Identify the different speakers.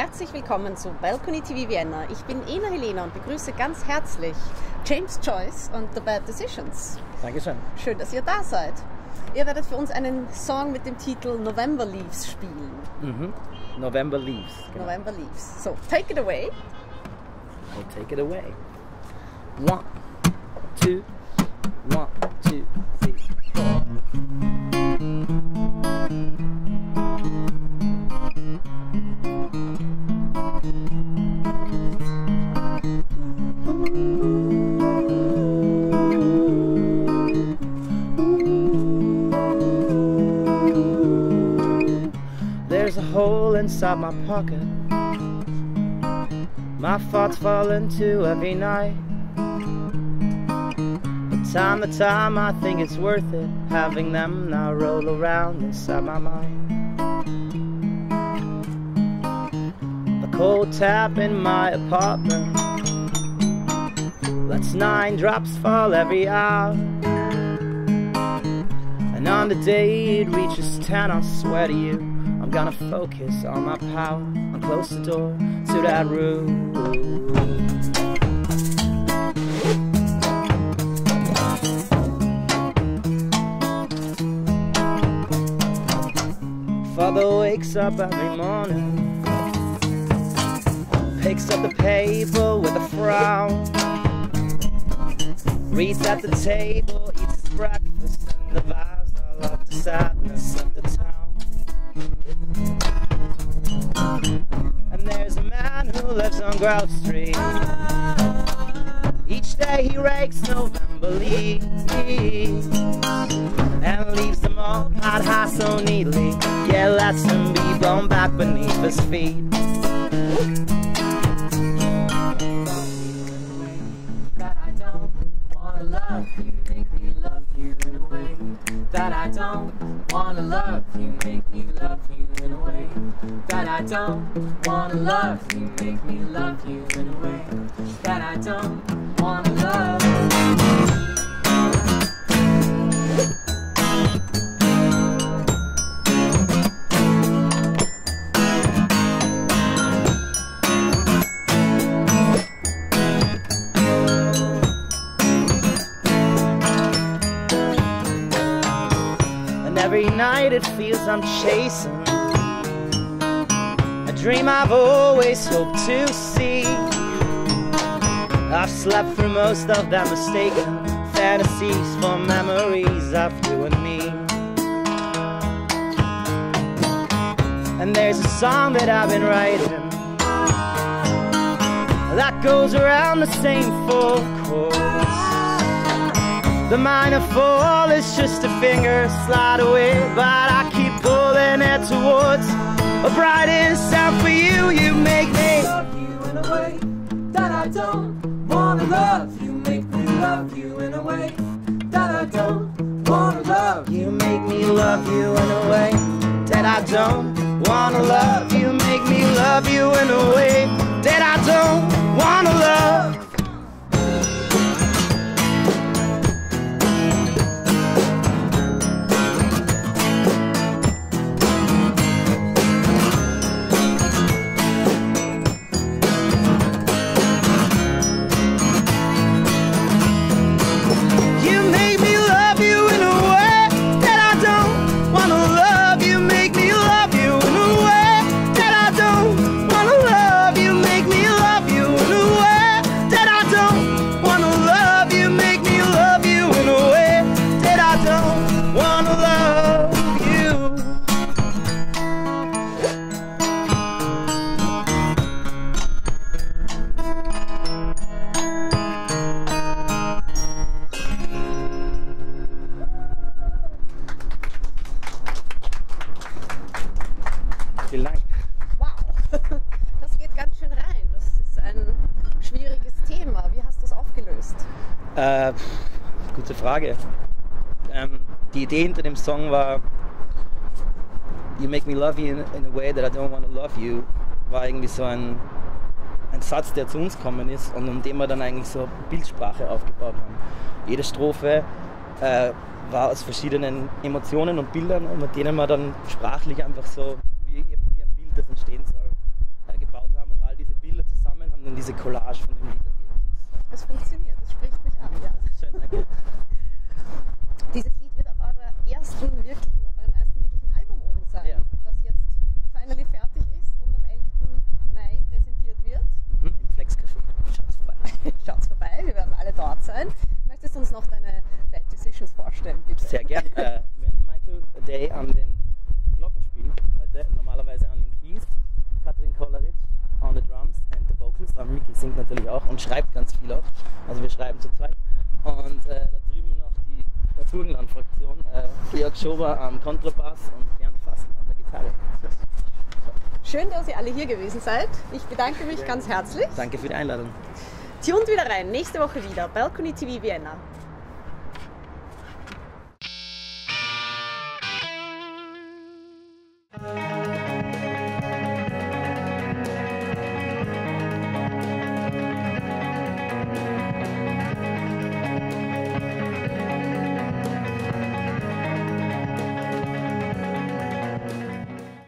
Speaker 1: Herzlich willkommen zu Balcony TV Vienna. Ich bin Ena Helena und begrüße ganz herzlich James Joyce und The Bad Decisions.
Speaker 2: Dankeschön.
Speaker 1: Schön, dass ihr da seid. Ihr werdet für uns einen Song mit dem Titel November Leaves spielen.
Speaker 2: Mhm. November Leaves.
Speaker 1: Genau. November Leaves. So, take it away.
Speaker 2: I'll take it away. One, two, one, two, three, four. Hole inside my pocket. My thoughts fall into every night. But time to time, I think it's worth it having them now roll around inside my mind. The cold tap in my apartment lets nine drops fall every hour. And on the day it reaches ten, I swear to you, I'm gonna focus on my power and close the door to that room. Father wakes up every morning, picks up the paper with a frown, reads at the table, Grove Street. Each day he rakes November leaves and leaves them all piled high so neatly. Yeah, lets them be blown back beneath his feet.
Speaker 3: that I don't wanna love you, make me love you in a way that I don't wanna love you, make me love you in a way that I don't wanna love you, make me love you in a way. That I don't wanna love.
Speaker 2: And every night it feels I'm chasing dream I've always hoped to see. I've slept through most of that mistaken fantasies for memories of you and me. And there's a song that I've been writing that goes around the same four chords. The minor fall is just a finger slide away, but I keep pulling it towards a brighter sound for you. You make me.
Speaker 3: love you in a way that I don't wanna love you, make me love you in a way that I don't wanna love. You
Speaker 2: make me love you in a way that I don't wanna love. You make me love you in a way that I don't wanna love. Vielen Dank.
Speaker 1: Wow, das geht ganz schön rein. Das ist ein schwieriges Thema. Wie hast du es aufgelöst?
Speaker 2: Äh, gute Frage. Ähm, die Idee hinter dem Song war You make me love you in, in a way that I don't want to love you war irgendwie so ein, ein Satz, der zu uns gekommen ist und um den wir dann eigentlich so Bildsprache aufgebaut haben. Jede Strophe äh, war aus verschiedenen Emotionen und Bildern mit denen wir dann sprachlich einfach so, wie, eben, wie ein Bild, das entstehen soll, äh, gebaut diese Collage von dem Lied ergeben.
Speaker 1: Es funktioniert, es spricht mich an. Ja.
Speaker 2: Schön, danke.
Speaker 1: Dieses Lied wird auf eurer ersten wirklichen, auf eurem ersten wirklichen Album oben sein,
Speaker 2: Ja.
Speaker 1: das jetzt finally fertig ist und am 11. Mai präsentiert wird.
Speaker 2: Mhm, Im Flex Café. Schaut's vorbei.
Speaker 1: Schaut's vorbei, wir werden alle dort sein. Möchtest du uns noch deine Bad Decisions vorstellen, bitte?
Speaker 2: Sehr gern. Äh, wir haben Michael Day an den Aber Miki singt natürlich auch und schreibt ganz viel auch. Also wir schreiben zu zweit. Und äh, da drüben noch die Burgenland-Fraktion, äh, Georg Schober am Kontrabass und Bernd Fassel an der Gitarre.
Speaker 1: Schön, dass ihr alle hier gewesen seid. Ich bedanke mich ganz herzlich.
Speaker 2: Danke für die Einladung.
Speaker 1: Tunt wieder rein, nächste Woche wieder. Balcony TV Vienna.